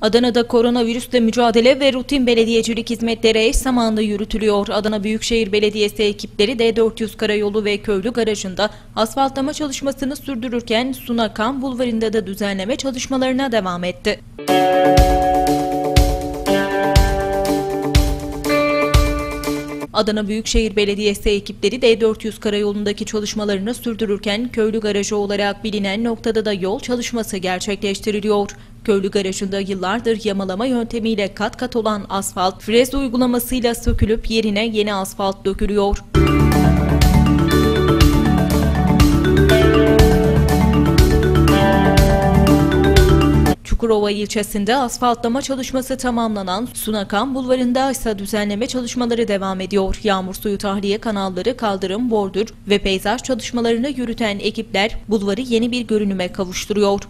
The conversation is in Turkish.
Adana'da koronavirüsle mücadele ve rutin belediyecilik hizmetleri eş zamanlı yürütülüyor. Adana Büyükşehir Belediyesi ekipleri D400 Karayolu ve Köylü Garajı'nda asfaltlama çalışmasını sürdürürken Sunakan Bulvarı'nda da düzenleme çalışmalarına devam etti. Adana Büyükşehir Belediyesi ekipleri D400 karayolundaki çalışmalarını sürdürürken köylü garajı olarak bilinen noktada da yol çalışması gerçekleştiriliyor. Köylü garajında yıllardır yamalama yöntemiyle kat kat olan asfalt frez uygulamasıyla sökülüp yerine yeni asfalt dökülüyor. Çukurova ilçesinde asfaltlama çalışması tamamlanan Sunakan Bulvarı'nda ise düzenleme çalışmaları devam ediyor. Yağmur suyu tahliye kanalları, kaldırım, bordür ve peyzaj çalışmalarını yürüten ekipler bulvarı yeni bir görünüme kavuşturuyor.